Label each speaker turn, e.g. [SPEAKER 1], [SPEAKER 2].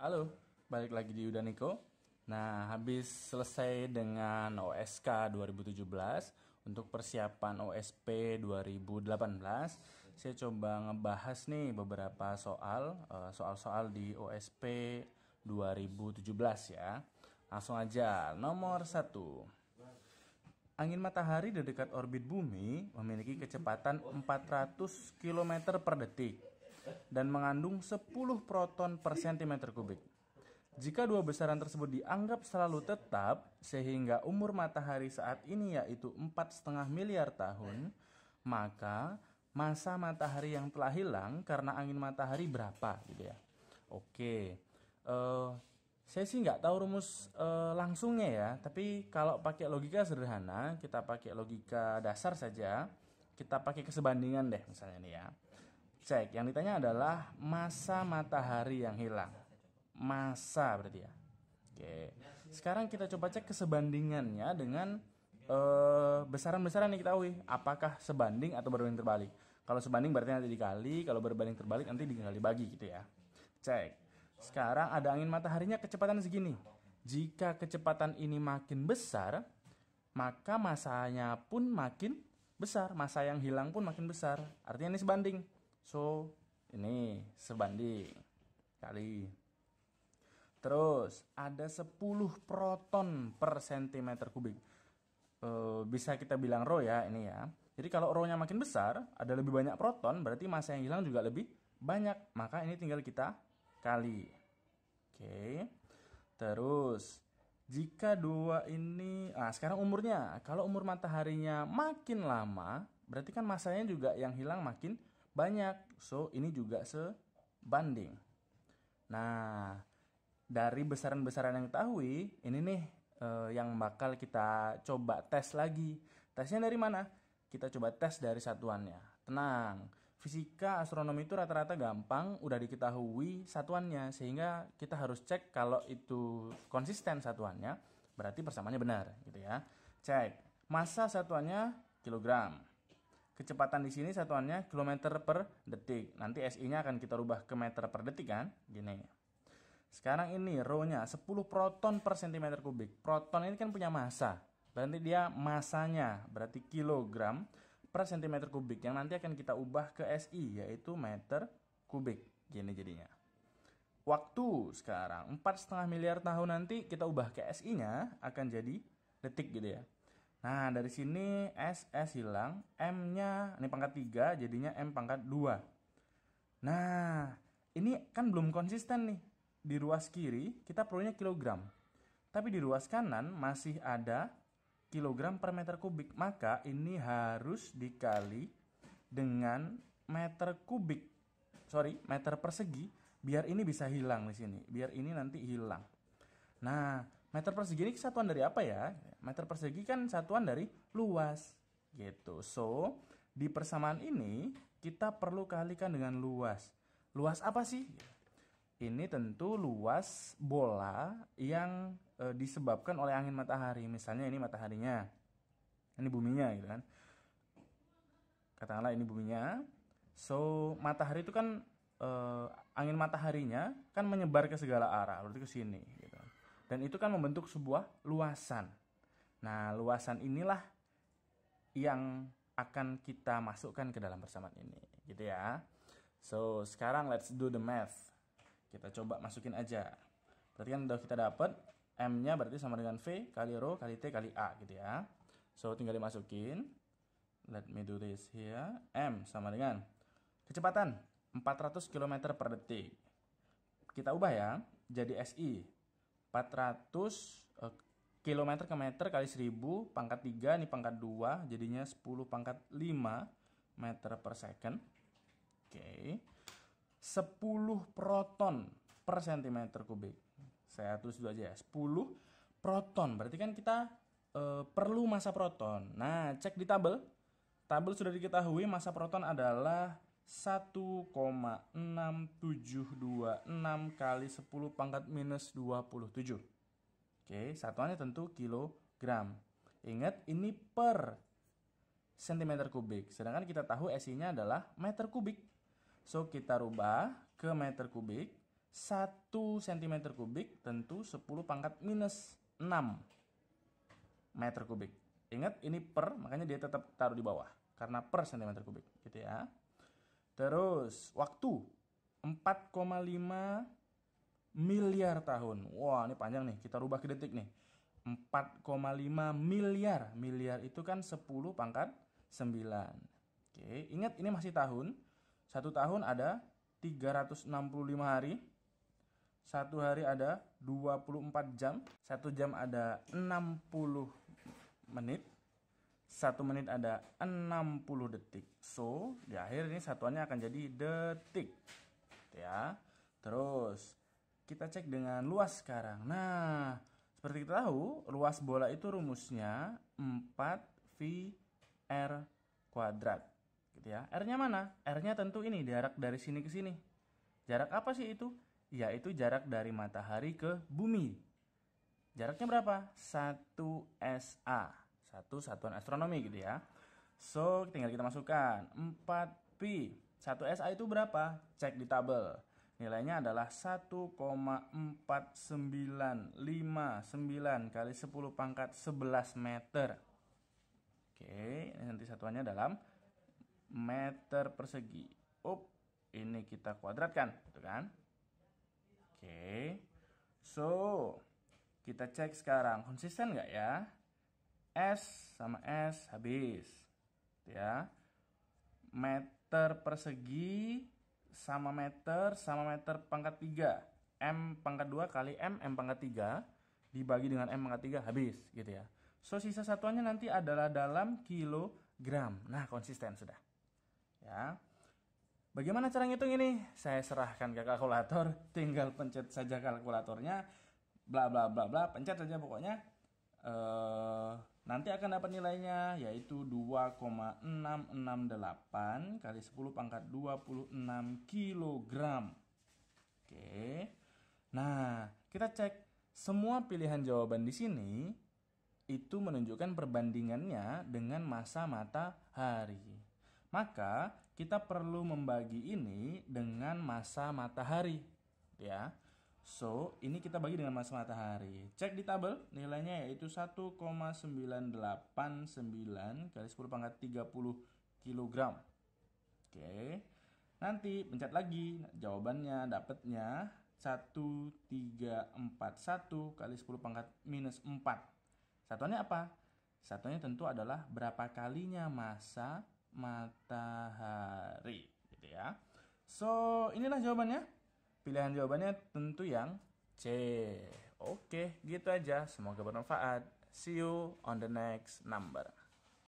[SPEAKER 1] Halo, balik lagi di Udaniko. Nah, habis selesai dengan OSK 2017 untuk persiapan OSP 2018, saya coba ngebahas nih beberapa soal, eh, soal-soal di OSP 2017 ya. Langsung aja, nomor satu. Angin matahari di dekat orbit bumi memiliki kecepatan 400 km per detik dan mengandung 10 proton per cm kubik. Jika dua besaran tersebut dianggap selalu tetap, sehingga umur matahari saat ini yaitu 4,5 miliar tahun, maka masa matahari yang telah hilang karena angin matahari berapa gitu ya. Oke, uh, saya sih nggak tahu rumus uh, langsungnya ya, tapi kalau pakai logika sederhana, kita pakai logika dasar saja, kita pakai kesebandingan deh misalnya nih ya. Cek, yang ditanya adalah masa matahari yang hilang. Masa berarti ya. Oke. Sekarang kita coba cek kesebandingannya dengan uh, besaran-besaran yang kita tahu. Apakah sebanding atau berbanding terbalik? Kalau sebanding berarti nanti dikali, kalau berbanding terbalik nanti dikali bagi gitu ya. Cek. Sekarang ada angin mataharinya kecepatan segini. Jika kecepatan ini makin besar, maka masanya pun makin besar. Masa yang hilang pun makin besar. Artinya ini sebanding. So, ini sebanding kali. Terus ada 10 proton per cm kubik. E, bisa kita bilang rho ya ini ya. Jadi kalau rho-nya makin besar, ada lebih banyak proton, berarti masa yang hilang juga lebih banyak. Maka ini tinggal kita kali. Oke. Terus jika dua ini, nah sekarang umurnya, kalau umur mataharinya makin lama, berarti kan masanya juga yang hilang makin banyak. So, ini juga sebanding. Nah, dari besaran-besaran yang ketahui, ini nih eh, yang bakal kita coba tes lagi. Tesnya dari mana? Kita coba tes dari satuannya. Tenang, fisika astronomi itu rata-rata gampang, udah diketahui satuannya, sehingga kita harus cek kalau itu konsisten satuannya, berarti persamaannya benar, gitu ya. Cek, masa satuannya kilogram. Kecepatan di sini satuannya kilometer per detik. Nanti SI-nya akan kita rubah ke meter per detik kan? Gini. Sekarang ini rho-nya 10 proton per cm kubik. Proton ini kan punya massa. Berarti dia masanya berarti kilogram per cm kubik yang nanti akan kita ubah ke SI yaitu meter kubik. Gini jadinya. Waktu sekarang 4,5 miliar tahun nanti kita ubah ke SI-nya akan jadi detik gitu ya. Nah, dari sini S, S hilang, M-nya, ini pangkat 3, jadinya M pangkat 2. Nah, ini kan belum konsisten nih. Di ruas kiri, kita perlunya kilogram. Tapi di ruas kanan masih ada kilogram per meter kubik. Maka ini harus dikali dengan meter kubik. Sorry, meter persegi, biar ini bisa hilang di sini. Biar ini nanti hilang. Nah, Meter persegi ini satuan dari apa ya? Meter persegi kan satuan dari luas. Gitu. So, di persamaan ini kita perlu kalikan dengan luas. Luas apa sih? Ini tentu luas bola yang e, disebabkan oleh angin matahari. Misalnya ini mataharinya. Ini buminya gitu kan. Katakanlah ini buminya. So, matahari itu kan e, angin mataharinya kan menyebar ke segala arah, berarti ke sini. Dan itu kan membentuk sebuah luasan. Nah, luasan inilah yang akan kita masukkan ke dalam persamaan ini, gitu ya. So, sekarang let's do the math. Kita coba masukin aja. Berarti kan udah kita dapat M-nya berarti sama dengan V kali rho kali T kali A gitu ya. So, tinggal dimasukin. Let me do this here. M sama dengan kecepatan 400 km per detik. Kita ubah ya, jadi SI 400 uh, km ke meter kali 1000 pangkat 3 ini pangkat 2 jadinya 10 pangkat 5 meter per second. Oke. Okay. 10 proton per cm kubik. Saya tulis dulu aja ya. 10 proton. Berarti kan kita uh, perlu masa proton. Nah cek di tabel. Tabel sudah diketahui masa proton adalah 1,6726 kali 10 pangkat minus 27. Oke, satuannya tentu kilogram. Ingat, ini per cm kubik. Sedangkan kita tahu SI-nya adalah meter kubik. So, kita rubah ke meter kubik. 1 cm kubik tentu 10 pangkat minus 6 meter kubik. Ingat ini per, makanya dia tetap taruh di bawah. Karena per cm kubik gitu ya. Terus waktu 4,5 miliar tahun. Wah ini panjang nih, kita rubah ke detik nih. 4,5 miliar. Miliar itu kan 10 pangkat 9. Oke, ingat ini masih tahun. Satu tahun ada 365 hari. Satu hari ada 24 jam. Satu jam ada 60 menit. Satu menit ada 60 detik. So, di akhir ini satuannya akan jadi detik. Ya. Terus, kita cek dengan luas sekarang. Nah, seperti kita tahu, luas bola itu rumusnya 4 R kuadrat gitu ya. R-nya mana? R-nya tentu ini jarak dari sini ke sini. Jarak apa sih itu? Yaitu jarak dari matahari ke bumi. Jaraknya berapa? 1 SA. Satu satuan astronomi gitu ya. So, tinggal kita masukkan 4pi. 1 SA itu berapa? Cek di tabel. Nilainya adalah 1,4959 kali 10 pangkat 11 meter. Oke, nanti satuannya dalam meter persegi. Up, ini kita kuadratkan, gitu kan? Oke. So, kita cek sekarang konsisten nggak ya? S sama S habis. Gitu ya. Meter persegi sama meter sama meter pangkat 3. M pangkat 2 kali M M pangkat 3 dibagi dengan M pangkat 3 habis gitu ya. So sisa satuannya nanti adalah dalam kilogram. Nah, konsisten sudah. Ya. Bagaimana cara ngitung ini? Saya serahkan ke kalkulator, tinggal pencet saja kalkulatornya, bla bla bla bla, pencet saja pokoknya. Uh, nanti akan dapat nilainya yaitu 2,668 kali 10 pangkat 26 kilogram. Oke. Nah, kita cek semua pilihan jawaban di sini itu menunjukkan perbandingannya dengan masa matahari. Maka kita perlu membagi ini dengan masa matahari, ya. So, ini kita bagi dengan masa matahari. Cek di tabel, nilainya yaitu 1,989 kali 10 pangkat 30 kg. Oke. Nanti pencet lagi jawabannya dapatnya 1341 kali 10 pangkat minus 4. Satuannya apa? Satuannya tentu adalah berapa kalinya masa matahari gitu ya. So, inilah jawabannya. Pilihan jawabannya tentu yang C. Oke, gitu aja. Semoga bermanfaat. See you on the next number.